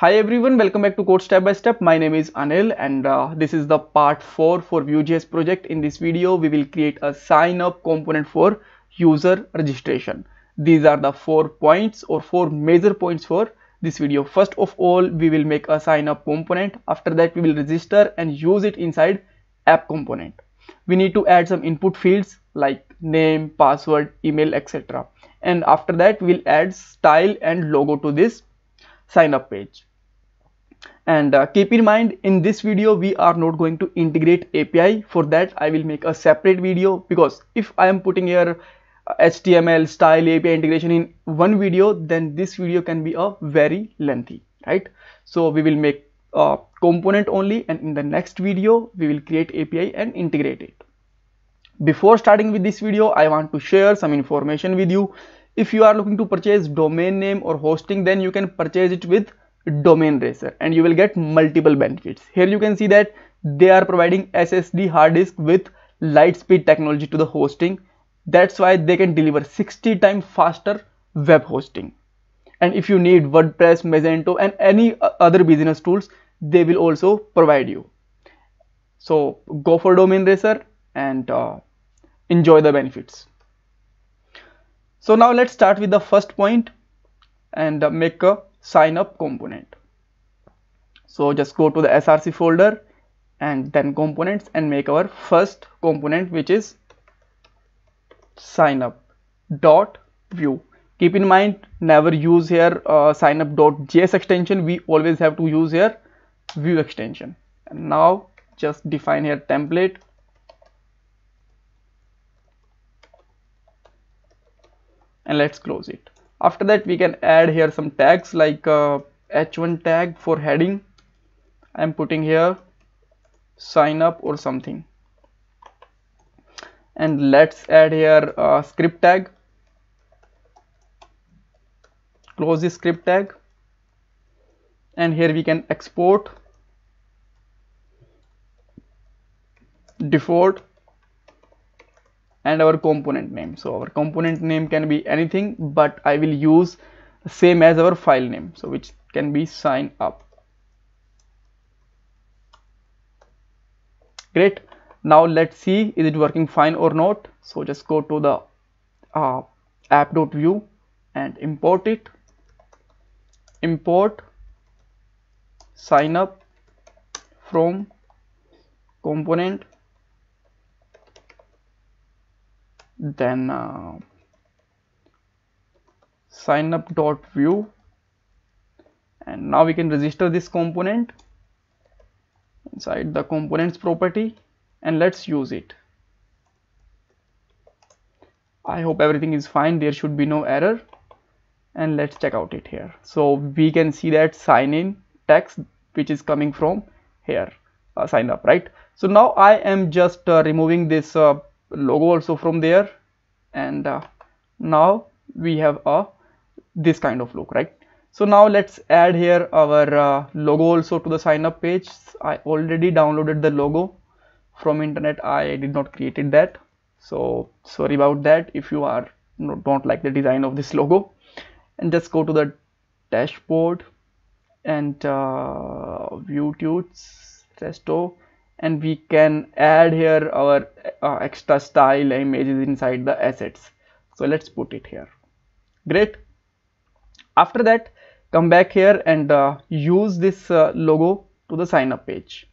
Hi everyone, welcome back to Code Step by Step. My name is Anil and uh, this is the part 4 for Vue.js project. In this video, we will create a sign up component for user registration. These are the four points or four major points for this video. First of all, we will make a sign up component. After that, we will register and use it inside app component. We need to add some input fields like name, password, email, etc. And after that, we'll add style and logo to this sign up page and uh, keep in mind in this video we are not going to integrate API for that I will make a separate video. Because if I am putting here HTML uh, style API integration in one video then this video can be a very lengthy right? So we will make a component only. And in the next video we will create API and integrate it. Before starting with this video I want to share some information with you. If you are looking to purchase domain name or hosting then you can purchase it with DomainRacer and you will get multiple benefits. Here you can see that they are providing ssd hard disk with light speed technology to the hosting. That's why they can deliver 60 times faster web hosting. And if you need wordpress magento and any other business tools they will also provide you. So go for DomainRacer and uh, enjoy the benefits. So now let's start with the first point and uh, make a sign up component. So just go to the src folder and then components and make our first component which is sign up dot vue. Keep in mind never use here uh, sign up dot js extension. We always have to use here vue extension. And now just define here template. And let's close it after that we can add here some tags like uh, h1 tag for heading. I'm putting here sign up or something. And let's add here a script tag. Close the script tag. And here we can export. Default and our component name. So our component name can be anything but I will use same as our file name so which can be sign up. Great. Now let's see is it working fine or not? So just go to the uh, app.vue and import it. Import. Sign up from component then uh, sign up dot vue. And now we can register this component inside the components property and let's use it. I hope everything is fine. There should be no error. And let's check out it here. So we can see that sign in text which is coming from here. Uh, sign up right? So now I am just uh, removing this uh, logo also from there. And uh, now we have a this kind of look right? So now let's add here our uh, logo also to the sign up page. I already downloaded the logo from internet. I did not created that. So sorry about that if you are don't like the design of this logo. And just go to the dashboard and uh, view tunes resto and we can add here our uh, extra style images inside the assets. So let's put it here. Great. After that come back here and uh, use this uh, logo to the sign up page.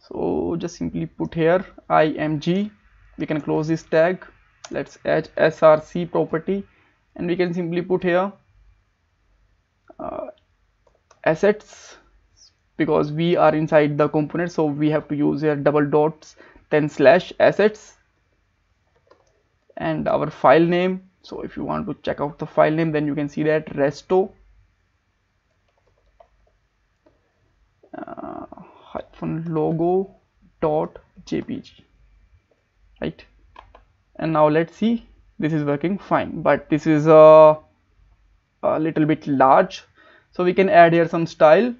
So just simply put here img we can close this tag. Let's add src property. And we can simply put here uh, assets because we are inside the component so we have to use here double dots then slash assets and our file name. So if you want to check out the file name then you can see that resto uh, hyphen logo dot jpg right? And now let's see this is working fine but this is a, a little bit large. So we can add here some style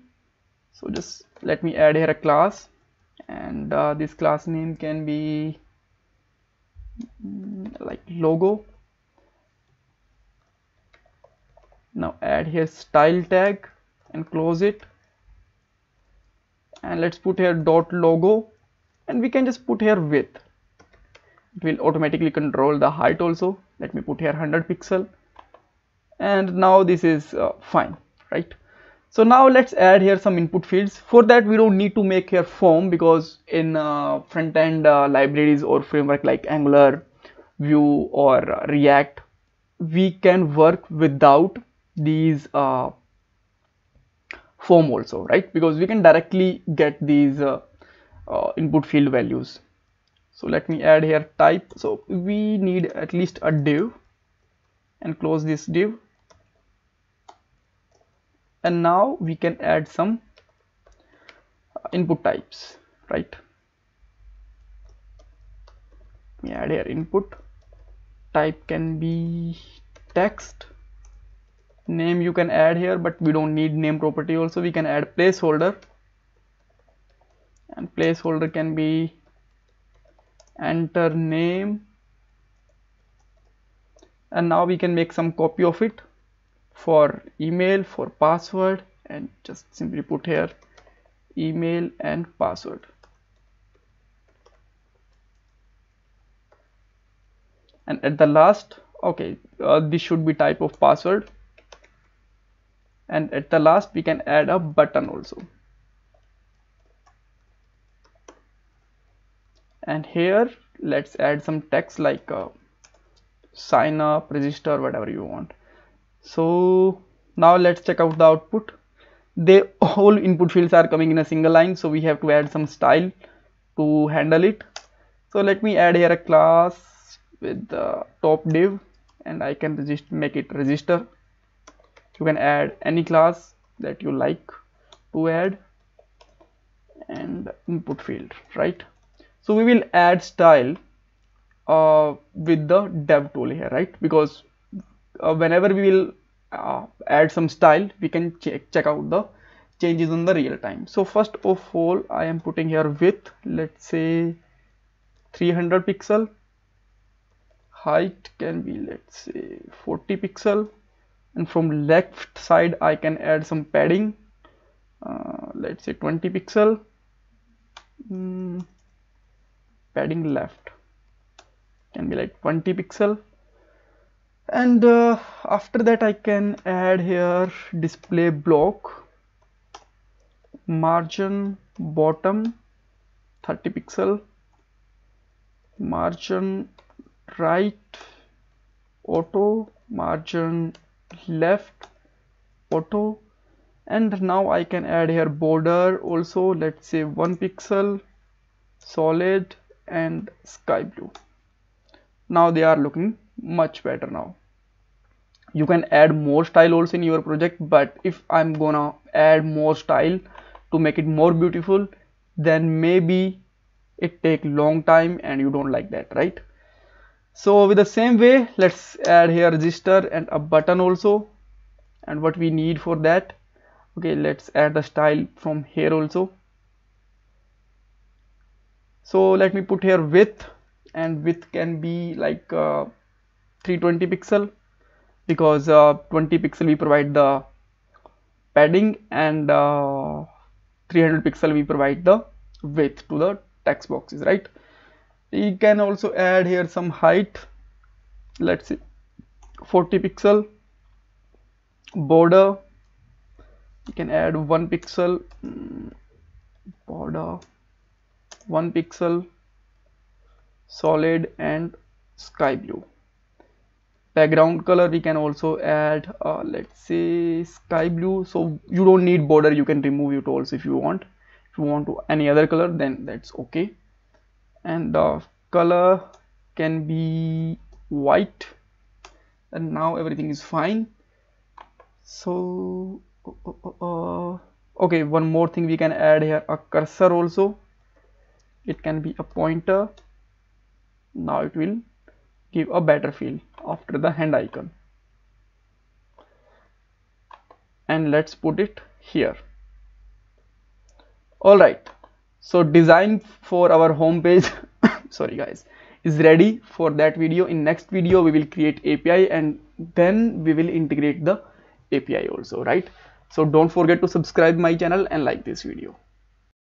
so just let me add here a class. And uh, this class name can be mm, like logo. Now add here style tag and close it. And let's put here dot logo. And we can just put here width. It will automatically control the height also. Let me put here 100 pixel. And now this is uh, fine right so now let's add here some input fields. For that we don't need to make here form because in uh, front end uh, libraries or framework like angular vue or uh, react we can work without these uh, form also right? Because we can directly get these uh, uh, input field values. So let me add here type. So we need at least a div and close this div and now we can add some uh, input types right? We add here input type can be text. Name you can add here but we don't need name property also. We can add placeholder. And placeholder can be enter name. And now we can make some copy of it for email for password and just simply put here email and password. And at the last okay uh, this should be type of password. And at the last we can add a button also. And here let's add some text like uh, sign up register whatever you want so now let's check out the output. They all input fields are coming in a single line so we have to add some style to handle it. So let me add here a class with the top div and I can register make it register. You can add any class that you like to add and input field right? So we will add style uh, with the dev tool here right? Because uh, whenever we will uh, add some style we can check check out the changes in the real time. So first of all I am putting here width. Let's say 300 pixel. Height can be let's say 40 pixel. And from left side I can add some padding. Uh, let's say 20 pixel. Mm, padding left can be like 20 pixel and uh, after that I can add here display block margin bottom 30 pixel margin right auto margin left auto. And now I can add here border also let's say one pixel solid and sky blue. Now they are looking much better now. You can add more style also in your project but if I'm gonna add more style to make it more beautiful then maybe it take long time and you don't like that right? So with the same way let's add here register and a button also and what we need for that. Okay let's add the style from here also. So let me put here width and width can be like uh, 320 pixel because uh, 20 pixel we provide the padding and uh, 300 pixel we provide the width to the text boxes right? You can also add here some height. Let's see. 40 pixel border. You can add one pixel mm, border one pixel solid and sky blue background color we can also add uh, let's say sky blue. So you don't need border you can remove it also if you want. If you want to any other color then that's okay. And the color can be white. And now everything is fine. So uh, uh, uh, okay one more thing we can add here a cursor also. It can be a pointer. Now it will give a better feel after the hand icon. And let's put it here. All right so design for our home page sorry guys is ready for that video. In next video we will create api and then we will integrate the api also right? So don't forget to subscribe my channel and like this video